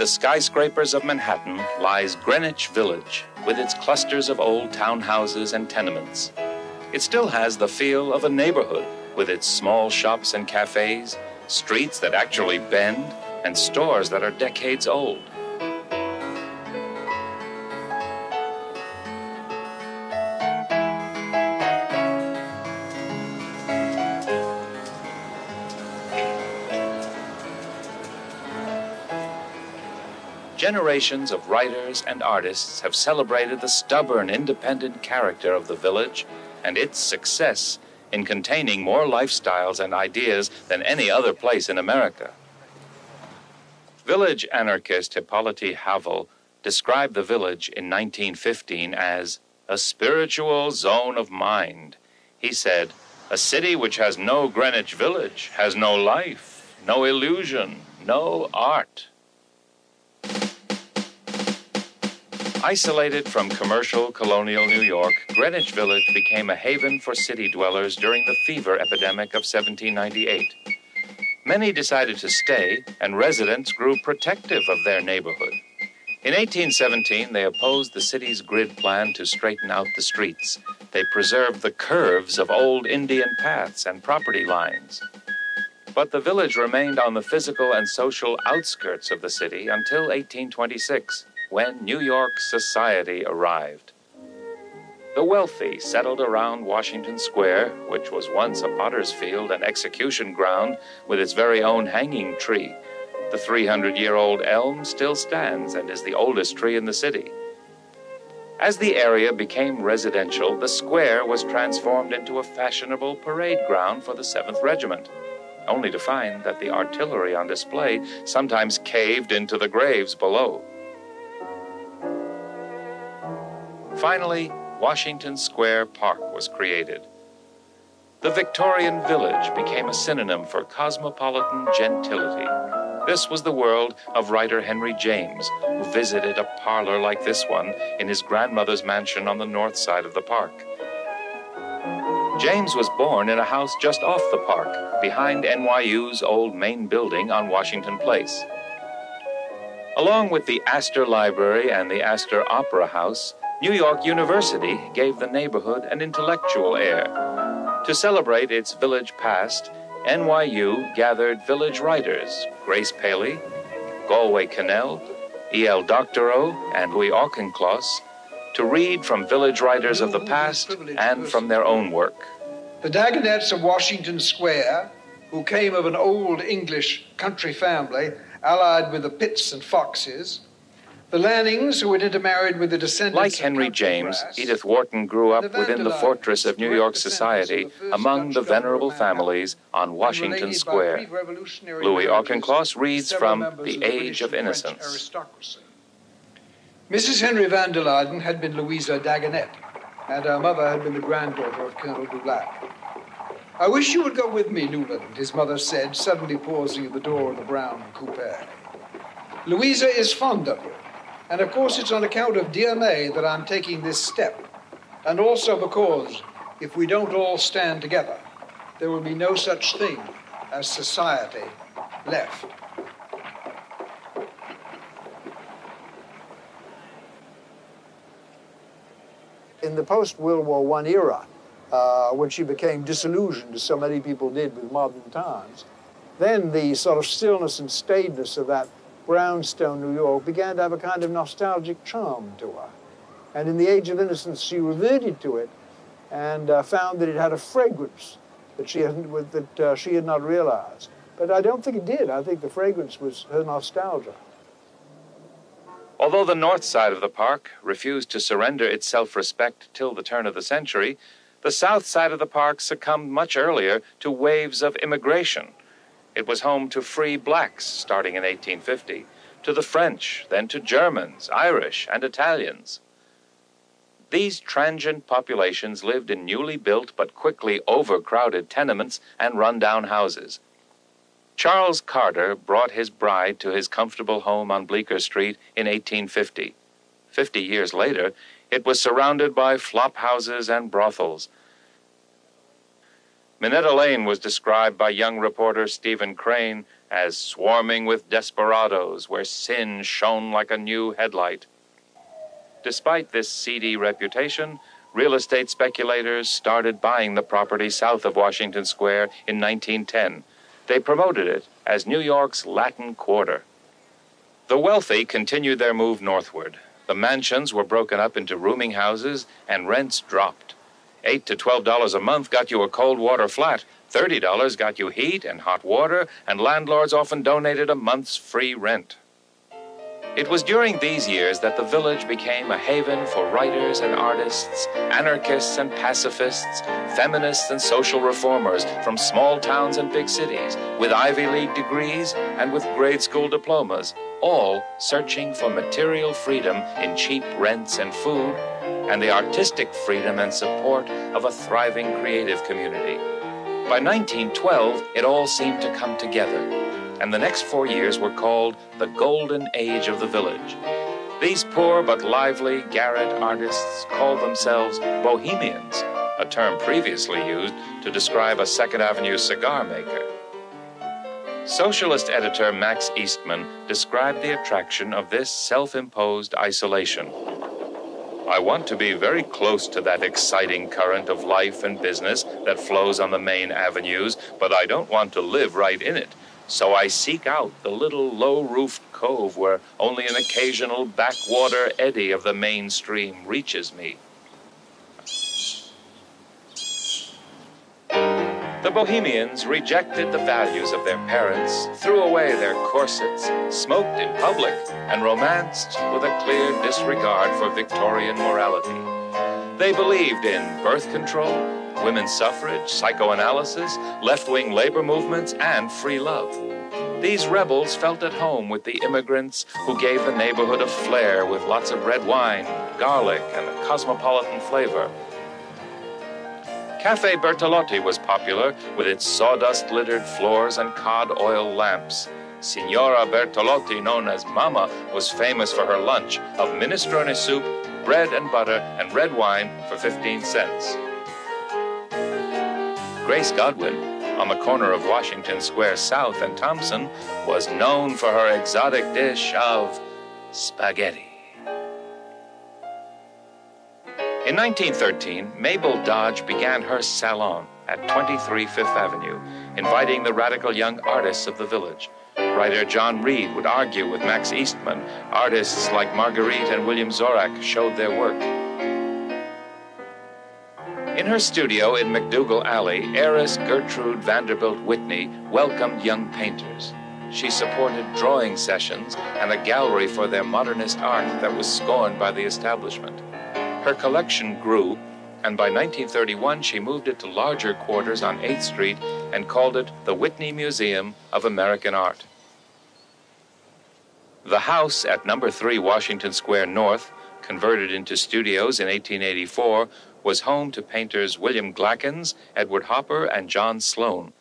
The skyscrapers of Manhattan lies Greenwich Village with its clusters of old townhouses and tenements. It still has the feel of a neighborhood with its small shops and cafes, streets that actually bend, and stores that are decades old. Generations of writers and artists have celebrated the stubborn, independent character of the village and its success in containing more lifestyles and ideas than any other place in America. Village anarchist Hippolyte Havel described the village in 1915 as a spiritual zone of mind. He said, A city which has no Greenwich Village has no life, no illusion, no art. Isolated from commercial colonial New York, Greenwich Village became a haven for city dwellers during the fever epidemic of 1798. Many decided to stay, and residents grew protective of their neighborhood. In 1817, they opposed the city's grid plan to straighten out the streets. They preserved the curves of old Indian paths and property lines. But the village remained on the physical and social outskirts of the city until 1826 when New York society arrived. The wealthy settled around Washington Square, which was once a potter's field and execution ground with its very own hanging tree. The 300 year old elm still stands and is the oldest tree in the city. As the area became residential, the square was transformed into a fashionable parade ground for the 7th Regiment, only to find that the artillery on display sometimes caved into the graves below. Finally, Washington Square Park was created. The Victorian village became a synonym for cosmopolitan gentility. This was the world of writer Henry James, who visited a parlor like this one in his grandmother's mansion on the north side of the park. James was born in a house just off the park, behind NYU's old main building on Washington Place. Along with the Astor Library and the Astor Opera House, New York University gave the neighborhood an intellectual air. To celebrate its village past, NYU gathered village writers Grace Paley, Galway Kinnell, E.L. Doctorow, and Louis Auchincloss to read from village writers of the past and from their own work. The Dagonets of Washington Square, who came of an old English country family allied with the Pitts and Foxes, the Lannings, who had intermarried with the descendants Like Henry James, Grass, Edith Wharton grew up the within the fortress of New York society among the venerable families on Washington Square. Louis Auchincloss reads from The Age of Innocence. Mrs. Henry van der Luyden had been Louisa Dagonet, and her mother had been the granddaughter of Colonel Dulac. I wish you would go with me, Newland, his mother said, suddenly pausing at the door of the brown coupe. Louisa is fond of you, and of course it's on account of May that I'm taking this step, and also because if we don't all stand together, there will be no such thing as society left. In the post World War I era, uh, when she became disillusioned, as so many people did with modern times, then the sort of stillness and staidness of that brownstone New York began to have a kind of nostalgic charm to her. And in the Age of Innocence, she reverted to it and uh, found that it had a fragrance that she, hadn't, that, uh, she had not realized. But I don't think it did. I think the fragrance was her nostalgia. Although the north side of the park refused to surrender its self respect till the turn of the century, the south side of the park succumbed much earlier to waves of immigration. It was home to free blacks starting in 1850, to the French, then to Germans, Irish, and Italians. These transient populations lived in newly built but quickly overcrowded tenements and rundown houses. Charles Carter brought his bride to his comfortable home on Bleecker Street in 1850. Fifty years later, it was surrounded by flop houses and brothels. Minetta Lane was described by young reporter Stephen Crane as swarming with desperados where sin shone like a new headlight. Despite this seedy reputation, real estate speculators started buying the property south of Washington Square in 1910. They promoted it as New York's Latin Quarter. The wealthy continued their move northward. The mansions were broken up into rooming houses and rents dropped. Eight to twelve dollars a month got you a cold water flat. Thirty dollars got you heat and hot water, and landlords often donated a month's free rent. It was during these years that the village became a haven for writers and artists, anarchists and pacifists, feminists and social reformers from small towns and big cities, with Ivy League degrees and with grade school diplomas, all searching for material freedom in cheap rents and food, and the artistic freedom and support of a thriving creative community. By 1912, it all seemed to come together and the next four years were called the Golden Age of the Village. These poor but lively garret artists called themselves Bohemians, a term previously used to describe a Second Avenue cigar maker. Socialist editor Max Eastman described the attraction of this self imposed isolation. I want to be very close to that exciting current of life and business that flows on the main avenues, but I don't want to live right in it. So I seek out the little low roofed cove where only an occasional backwater eddy of the main stream reaches me. The Bohemians rejected the values of their parents, threw away their corsets, smoked in public, and romanced with a clear disregard for Victorian morality. They believed in birth control, women's suffrage, psychoanalysis, left wing labor movements, and free love. These rebels felt at home with the immigrants who gave the neighborhood a flair with lots of red wine, garlic, and a cosmopolitan flavor. Cafe Bertolotti was popular with its sawdust littered floors and cod oil lamps. Signora Bertolotti, known as Mama, was famous for her lunch of minestrone soup, bread and butter, and red wine for 15 cents. Grace Godwin, on the corner of Washington Square South and Thompson, was known for her exotic dish of spaghetti. In 1913, Mabel Dodge began her salon at 23 Fifth Avenue, inviting the radical young artists of the village. Writer John Reed would argue with Max Eastman. Artists like Marguerite and William Zorach showed their work. In her studio in MacDougal Alley, heiress Gertrude Vanderbilt Whitney welcomed young painters. She supported drawing sessions and a gallery for their modernist art that was scorned by the establishment. Her collection grew, and by 1931 she moved it to larger quarters on 8th Street and called it the Whitney Museum of American Art. The house at number 3 Washington Square North, converted into studios in 1884, was home to painters William Glackens, Edward Hopper, and John Sloan.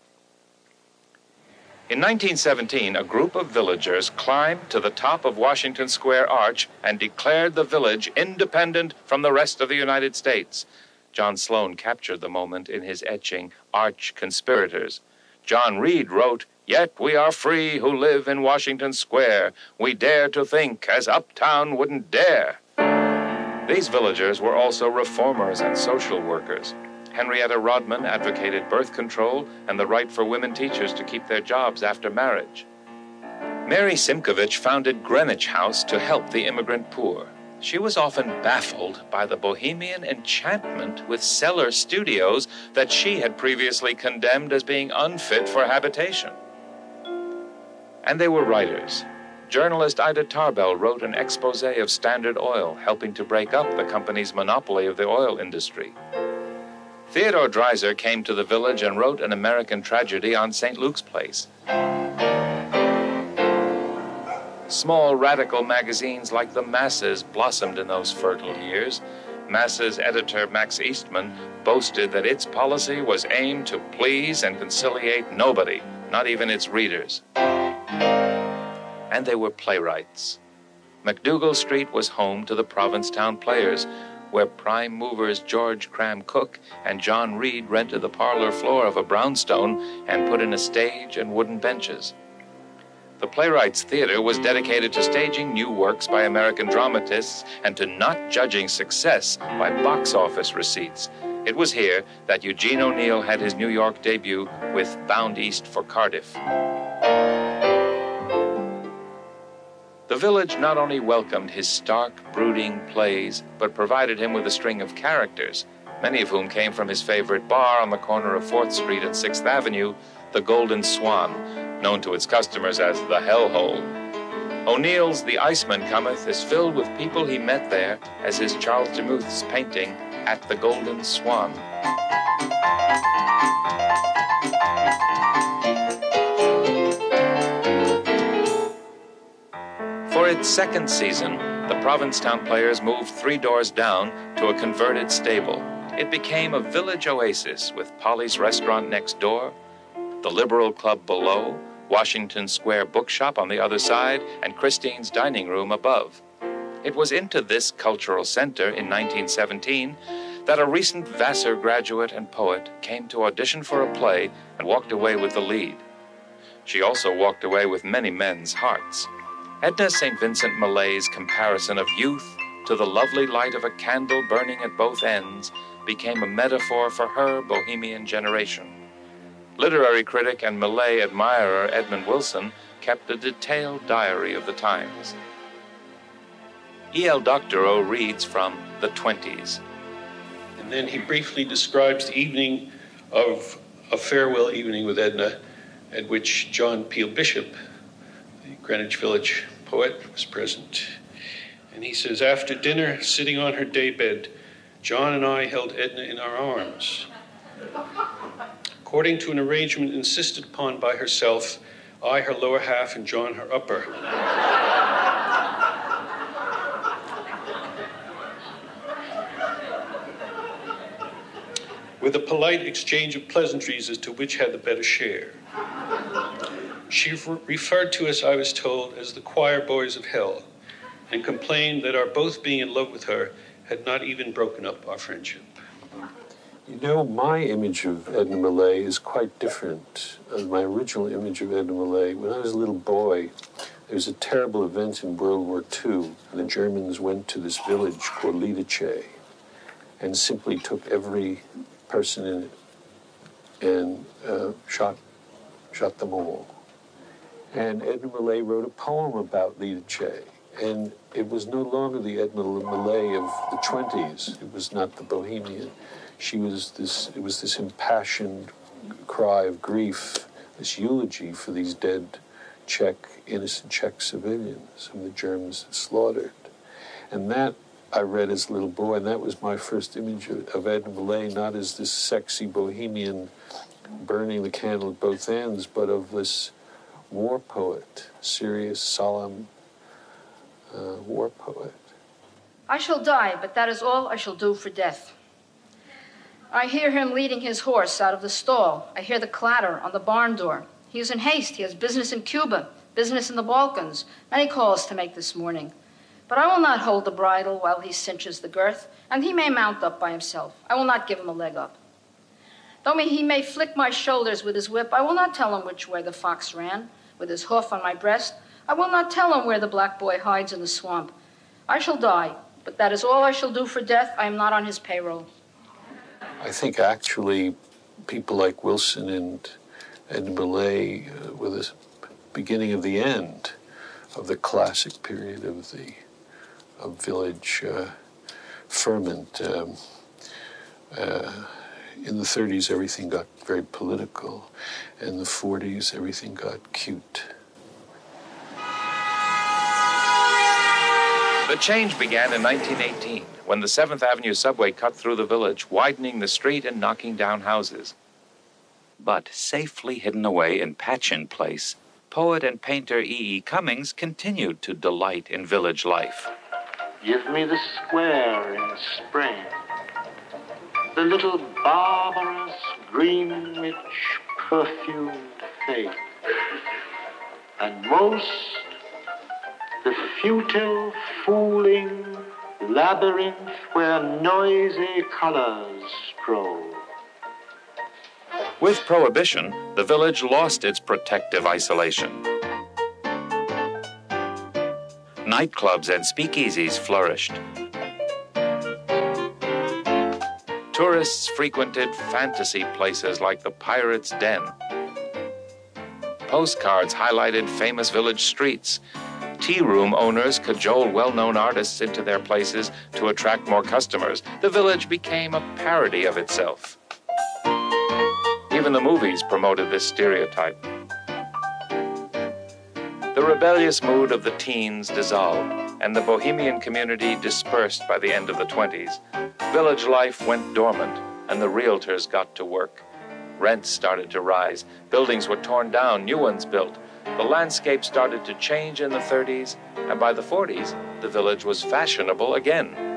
In 1917, a group of villagers climbed to the top of Washington Square Arch and declared the village independent from the rest of the United States. John Sloan captured the moment in his etching, Arch Conspirators. John Reed wrote, Yet we are free who live in Washington Square. We dare to think as uptown wouldn't dare. These villagers were also reformers and social workers. Henrietta Rodman advocated birth control and the right for women teachers to keep their jobs after marriage. Mary Simkhovitch founded Greenwich House to help the immigrant poor. She was often baffled by the bohemian enchantment with cellar studios that she had previously condemned as being unfit for habitation. And they were writers, Journalist Ida Tarbell wrote an expose of Standard Oil, helping to break up the company's monopoly of the oil industry. Theodore Dreiser came to the village and wrote an American tragedy on St. Luke's Place. Small radical magazines like The Masses blossomed in those fertile years. Masses editor Max Eastman boasted that its policy was aimed to please and conciliate nobody, not even its readers and they were playwrights. MacDougal Street was home to the Provincetown Players, where prime movers George Cram Cook and John Reed rented the parlor floor of a brownstone and put in a stage and wooden benches. The Playwrights Theater was dedicated to staging new works by American dramatists and to not judging success by box office receipts. It was here that Eugene O'Neill had his New York debut with Bound East for Cardiff. The village not only welcomed his stark, brooding plays, but provided him with a string of characters, many of whom came from his favorite bar on the corner of 4th Street and 6th Avenue, the Golden Swan, known to its customers as the Hellhole. O'Neill's The Iceman Cometh is filled with people he met there, as is Charles Demuth's painting At the Golden Swan. Its second season, the Provincetown players moved three doors down to a converted stable. It became a village oasis with Polly's restaurant next door, the Liberal Club below, Washington Square bookshop on the other side, and Christine's dining room above. It was into this cultural center in 1917 that a recent Vassar graduate and poet came to audition for a play and walked away with the lead. She also walked away with many men's hearts. Edna St. Vincent Millay's comparison of youth to the lovely light of a candle burning at both ends became a metaphor for her bohemian generation. Literary critic and Millay admirer Edmund Wilson kept a detailed diary of the times. E.L. Doctorow reads from the 20s. And then he briefly describes the evening of a farewell evening with Edna, at which John Peale Bishop, the Greenwich Village poet, was present. And he says, After dinner, sitting on her daybed, John and I held Edna in our arms. According to an arrangement insisted upon by herself, I her lower half and John her upper. With a polite exchange of pleasantries as to which had the better share. She re- referred to us, I was told, as the choir boys of hell, and complained that our both being in love with her had not even broken up our friendship. You know, my image of Edna Millay is quite different. Uh, my original image of Edna Millay, when I was a little boy, there was a terrible event in World War II. The Germans went to this village called Lidice and simply took every person in it and uh, shot, shot them all. And Edna Millay wrote a poem about Lidice. And it was no longer the Edna Millay of the 20s. It was not the bohemian. She was this, it was this impassioned cry of grief, this eulogy for these dead Czech, innocent Czech civilians whom the Germans had slaughtered. And that I read as a little boy, and that was my first image of, of Edna Millay, not as this sexy bohemian burning the candle at both ends, but of this war poet, serious, solemn uh, war poet. I shall die, but that is all I shall do for death. I hear him leading his horse out of the stall. I hear the clatter on the barn door. He is in haste. He has business in Cuba, business in the Balkans, many calls to make this morning. But I will not hold the bridle while he cinches the girth, and he may mount up by himself. I will not give him a leg up. Though he may flick my shoulders with his whip, I will not tell him which way the fox ran, with his hoof on my breast. I will not tell him where the black boy hides in the swamp. I shall die, but that is all I shall do for death. I am not on his payroll. I think actually people like Wilson and Edna Millay uh, were the beginning of the end of the classic period of the of village uh, ferment. Um, uh, in the 30s, everything got very political. In the 40s, everything got cute. The change began in 1918 when the 7th Avenue subway cut through the village, widening the street and knocking down houses. But safely hidden away in Patchen Place, poet and painter E. E. Cummings continued to delight in village life. Give me the square in spring, the little barbarous Greenwich perfumed faith, and most the futile, fooling labyrinth where noisy colors stroll. With Prohibition, the village lost its protective isolation. Nightclubs and speakeasies flourished. Tourists frequented fantasy places like the Pirate's Den. Postcards highlighted famous village streets. Tea room owners cajoled well known artists into their places to attract more customers. The village became a parody of itself. Even the movies promoted this stereotype. The rebellious mood of the teens dissolved, and the bohemian community dispersed by the end of the 20s. Village life went dormant, and the realtors got to work. Rents started to rise, buildings were torn down, new ones built. The landscape started to change in the 30s, and by the 40s, the village was fashionable again.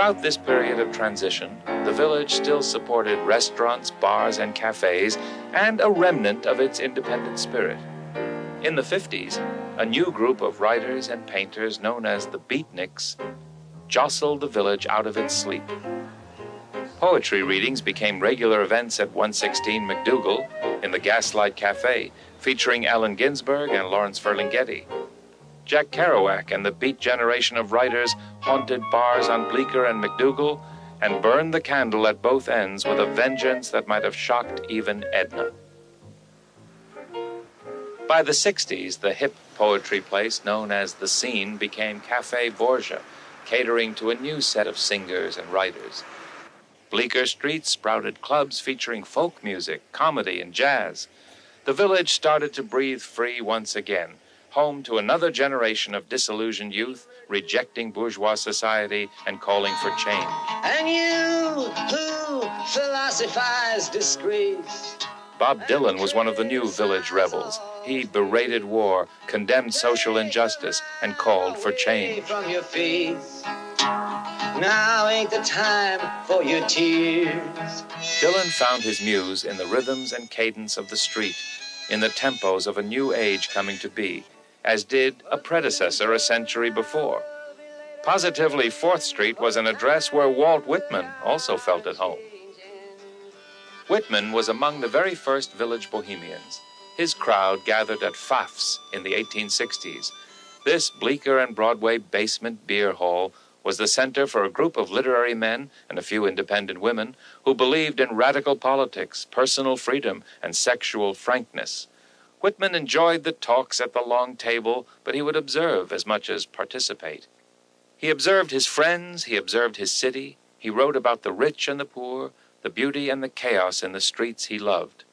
Throughout this period of transition, the village still supported restaurants, bars, and cafes, and a remnant of its independent spirit. In the 50s, a new group of writers and painters known as the Beatniks jostled the village out of its sleep. Poetry readings became regular events at 116 MacDougal in the Gaslight Cafe, featuring Allen Ginsberg and Lawrence Ferlinghetti. Jack Kerouac and the Beat generation of writers haunted bars on Bleecker and MacDougal and burned the candle at both ends with a vengeance that might have shocked even Edna. By the 60s, the hip poetry place known as The Scene became Cafe Borgia, catering to a new set of singers and writers. Bleecker Street sprouted clubs featuring folk music, comedy, and jazz. The village started to breathe free once again, home to another generation of disillusioned youth rejecting bourgeois society and calling for change. And you who philosophize disgrace. Bob Dylan was one of the new village rebels. He berated war, condemned social injustice, and called for change. From your face. Now ain't the time for your tears. Dylan found his muse in the rhythms and cadence of the street, in the tempos of a new age coming to be, as did a predecessor a century before. Positively, 4th Street was an address where Walt Whitman also felt at home. Whitman was among the very first village bohemians. His crowd gathered at Pfaff's in the 1860s. This Bleecker and Broadway basement beer hall was the center for a group of literary men and a few independent women who believed in radical politics, personal freedom, and sexual frankness. Whitman enjoyed the talks at the long table, but he would observe as much as participate. He observed his friends, he observed his city, he wrote about the rich and the poor, the beauty and the chaos in the streets he loved.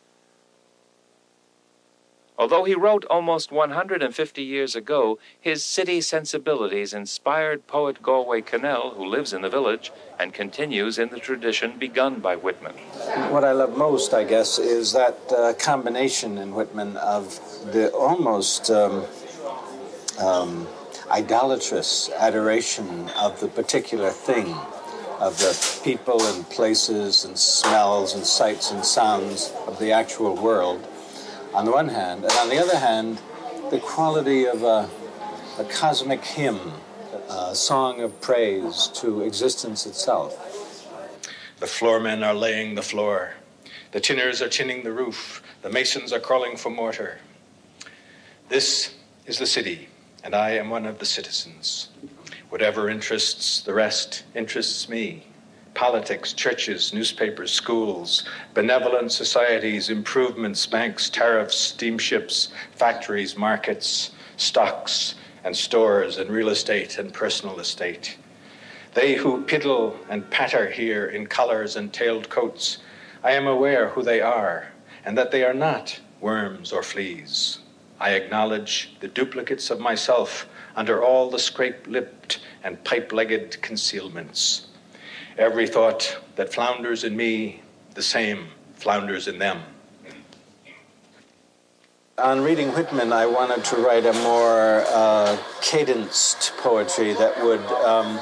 Although he wrote almost 150 years ago, his city sensibilities inspired poet Galway Kinnell, who lives in the village and continues in the tradition begun by Whitman. What I love most, I guess, is that uh, combination in Whitman of the almost um, um, idolatrous adoration of the particular thing, of the people and places and smells and sights and sounds of the actual world on the one hand, and on the other hand, the quality of a, a cosmic hymn, a song of praise to existence itself. The floormen are laying the floor. The tinners are tinning the roof. The masons are crawling for mortar. This is the city, and I am one of the citizens. Whatever interests the rest interests me politics, churches, newspapers, schools, benevolent societies, improvements, banks, tariffs, steamships, factories, markets, stocks, and stores, and real estate and personal estate. They who piddle and patter here in collars and tailed coats, I am aware who they are, and that they are not worms or fleas. I acknowledge the duplicates of myself under all the scrape lipped and pipe legged concealments. Every thought that flounders in me, the same flounders in them. On reading Whitman, I wanted to write a more uh, cadenced poetry that would um,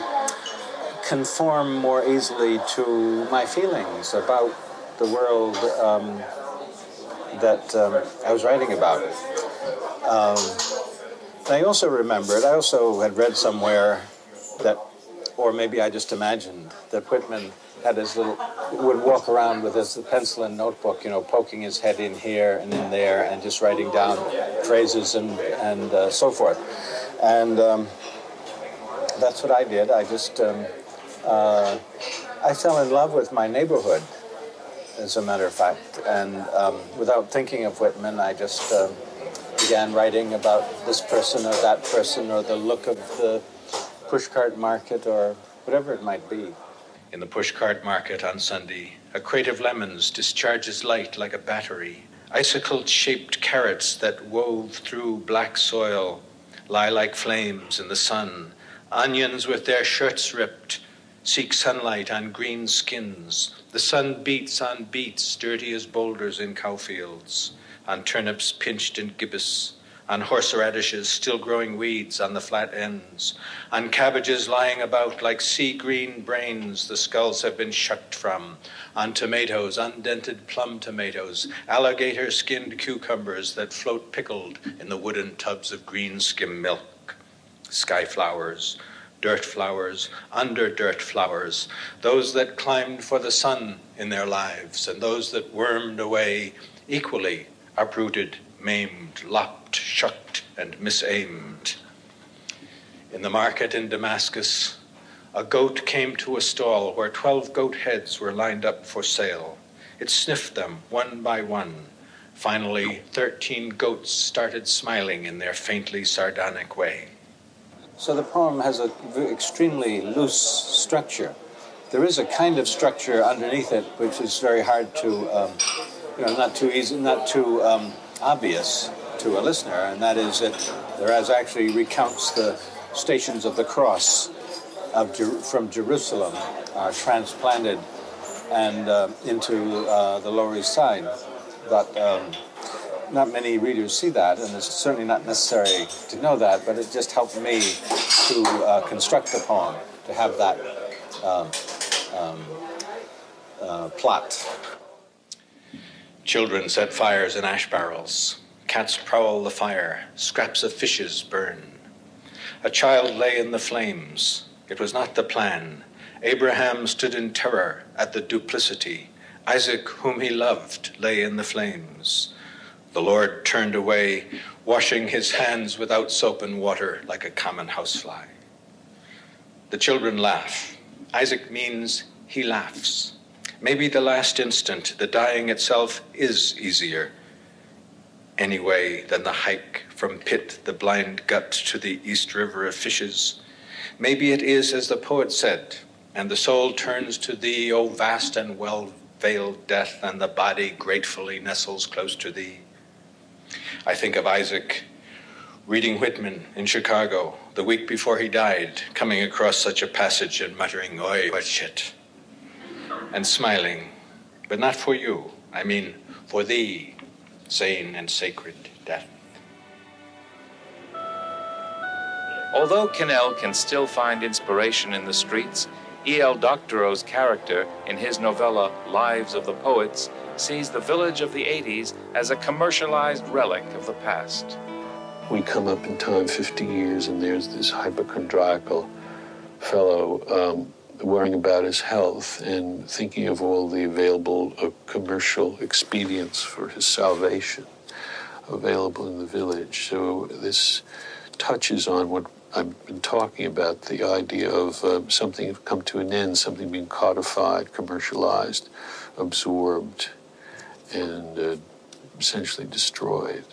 conform more easily to my feelings about the world um, that um, I was writing about. Um, I also remembered, I also had read somewhere that, or maybe I just imagined, that Whitman had his little, would walk around with his pencil and notebook, you know, poking his head in here and in there and just writing down phrases and, and uh, so forth. And um, that's what I did. I just, um, uh, I fell in love with my neighborhood, as a matter of fact. And um, without thinking of Whitman, I just um, began writing about this person or that person or the look of the pushcart market or whatever it might be. In the pushcart market on Sunday, a crate of lemons discharges light like a battery. Icicle shaped carrots that wove through black soil lie like flames in the sun. Onions with their shirts ripped seek sunlight on green skins. The sun beats on beets dirty as boulders in cowfields, on turnips pinched in gibbous on horseradishes, still growing weeds on the flat ends, on cabbages lying about like sea green brains the skulls have been shucked from, on tomatoes, undented plum tomatoes, alligator skinned cucumbers that float pickled in the wooden tubs of green skim milk, sky flowers. Dirt flowers, under dirt flowers, those that climbed for the sun in their lives, and those that wormed away equally uprooted, maimed, lopped, shucked, and misaimed. In the market in Damascus, a goat came to a stall where 12 goat heads were lined up for sale. It sniffed them one by one. Finally, 13 goats started smiling in their faintly sardonic way. So the poem has an extremely loose structure. There is a kind of structure underneath it which is very hard to, um, you know, not too easy, not too um, obvious to a listener, and that is that there is actually recounts the stations of the cross of Jer- from Jerusalem are transplanted and uh, into uh, the Lower East Side. But um, not many readers see that, and it's certainly not necessary to know that, but it just helped me to uh, construct the poem, to have that um, um uh, plot. Children set fires in ash barrels. Cats prowl the fire, scraps of fishes burn. A child lay in the flames. It was not the plan. Abraham stood in terror at the duplicity. Isaac, whom he loved, lay in the flames. The Lord turned away, washing his hands without soap and water like a common housefly. The children laugh. Isaac means he laughs. Maybe the last instant, the dying itself, is easier anyway than the hike from Pitt the blind gut to the east river of fishes. Maybe it is as the poet said, and the soul turns to thee, O vast and well veiled death, and the body gratefully nestles close to thee. I think of Isaac reading Whitman in Chicago the week before he died, coming across such a passage and muttering, Oi, what shit, and smiling, but not for you, I mean for thee, sane and sacred death. Although Kinnell can still find inspiration in the streets, E.L. Doctorow's character in his novella Lives of the Poets sees the village of the 80s as a commercialized relic of the past. We come up in time 50 years, and there's this hypochondriacal fellow um, worrying about his health and thinking of all the available uh, commercial expedients for his salvation available in the village. So this touches on what I've been talking about the idea of uh, something come to an end, something being codified, commercialized, absorbed, and uh, essentially destroyed.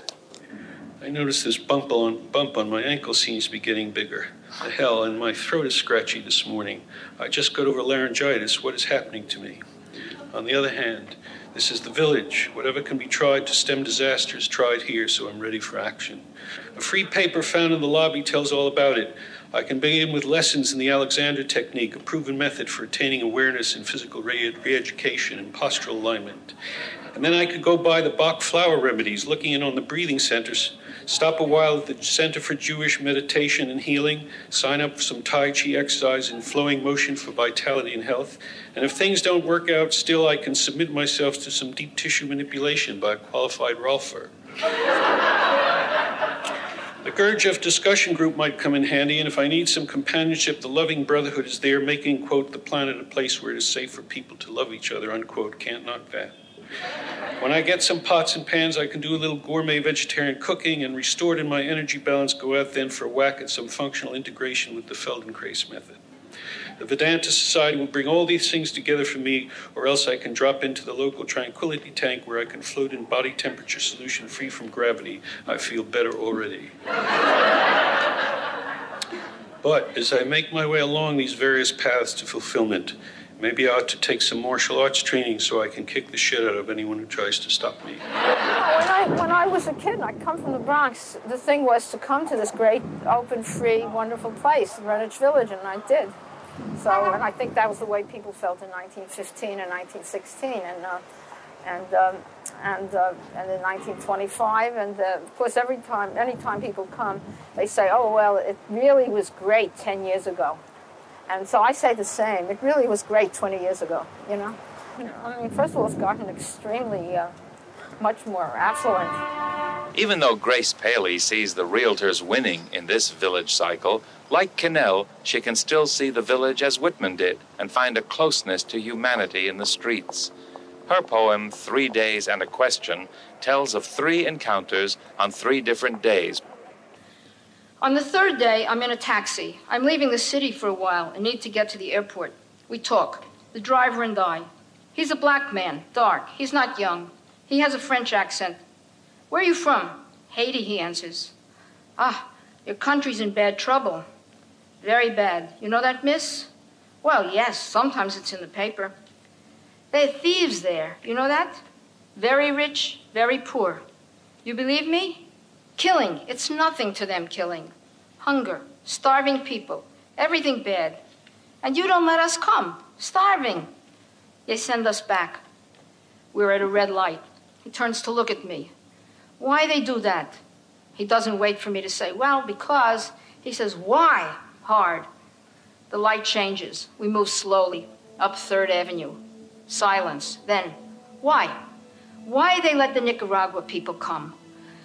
I noticed this bump on bump on my ankle seems to be getting bigger. The hell, and my throat is scratchy this morning. I just got over laryngitis. What is happening to me? On the other hand, this is the village. Whatever can be tried to stem disaster is tried here, so I'm ready for action. A free paper found in the lobby tells all about it. I can begin with lessons in the Alexander technique, a proven method for attaining awareness in physical re education and postural alignment. And then I could go by the Bach flower remedies, looking in on the breathing centers Stop a while at the Center for Jewish Meditation and Healing. Sign up for some Tai Chi exercise and flowing motion for vitality and health. And if things don't work out, still I can submit myself to some deep tissue manipulation by a qualified Rolfer. The Gurdjieff discussion group might come in handy, and if I need some companionship, the loving brotherhood is there, making, quote, the planet a place where it is safe for people to love each other, unquote. Can't knock that. When I get some pots and pans, I can do a little gourmet vegetarian cooking and restored in my energy balance, go out then for a whack at some functional integration with the Feldenkrais method. The Vedanta Society will bring all these things together for me, or else I can drop into the local tranquility tank where I can float in body temperature solution free from gravity. I feel better already. but as I make my way along these various paths to fulfillment, maybe I ought to take some martial arts training so I can kick the shit out of anyone who tries to stop me. when, I, when I was a kid and I come from the Bronx, the thing was to come to this great, open, free, wonderful place, Greenwich Village, and I did. So, and I think that was the way people felt in 1915 and 1916, and uh, and um, and uh, and in 1925, and uh, of course, every time, anytime people come, they say, "Oh well, it really was great 10 years ago," and so I say the same. It really was great 20 years ago. You know, I mean, first of all, it's gotten extremely uh, much more affluent. Even though Grace Paley sees the realtors winning in this village cycle, like Kinnell, she can still see the village as Whitman did and find a closeness to humanity in the streets. Her poem, Three Days and a Question, tells of three encounters on three different days. On the third day, I'm in a taxi. I'm leaving the city for a while and need to get to the airport. We talk, the driver and I. He's a black man, dark. He's not young. He has a French accent. Where are you from? Haiti, he answers. Ah, your country's in bad trouble. Very bad. You know that, miss? Well, yes, sometimes it's in the paper. They're thieves there. You know that? Very rich, very poor. You believe me? Killing. It's nothing to them, killing. Hunger, starving people, everything bad. And you don't let us come. Starving. They send us back. We're at a red light. He turns to look at me. Why they do that? He doesn't wait for me to say, well, because. He says, why? Hard. The light changes. We move slowly up Third Avenue. Silence. Then, why? Why they let the Nicaragua people come?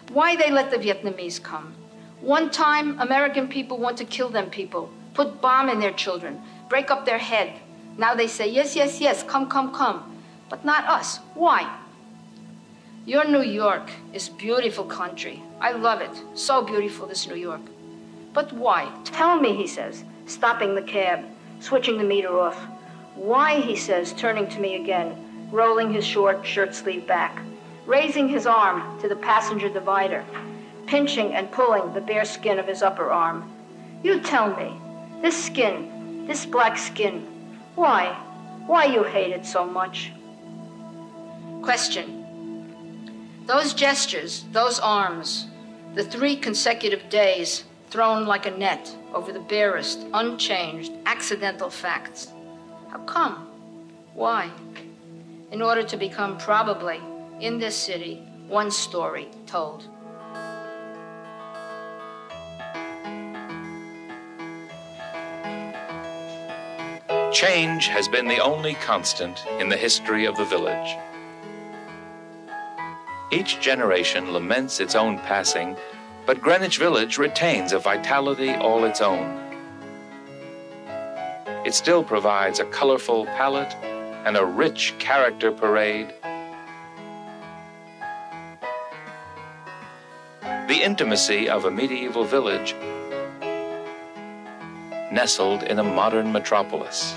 Why they let the Vietnamese come? One time, American people want to kill them people, put bomb in their children, break up their head. Now they say, yes, yes, yes, come, come, come. But not us. Why? Your New York is beautiful country. I love it. So beautiful, this New York. But why? Tell me, he says, stopping the cab, switching the meter off. Why, he says, turning to me again, rolling his short shirt sleeve back, raising his arm to the passenger divider, pinching and pulling the bare skin of his upper arm. You tell me, this skin, this black skin, why? Why you hate it so much? Question. Those gestures, those arms, the three consecutive days thrown like a net over the barest, unchanged, accidental facts. How come? Why? In order to become probably, in this city, one story told. Change has been the only constant in the history of the village. Each generation laments its own passing, but Greenwich Village retains a vitality all its own. It still provides a colorful palette and a rich character parade. The intimacy of a medieval village nestled in a modern metropolis.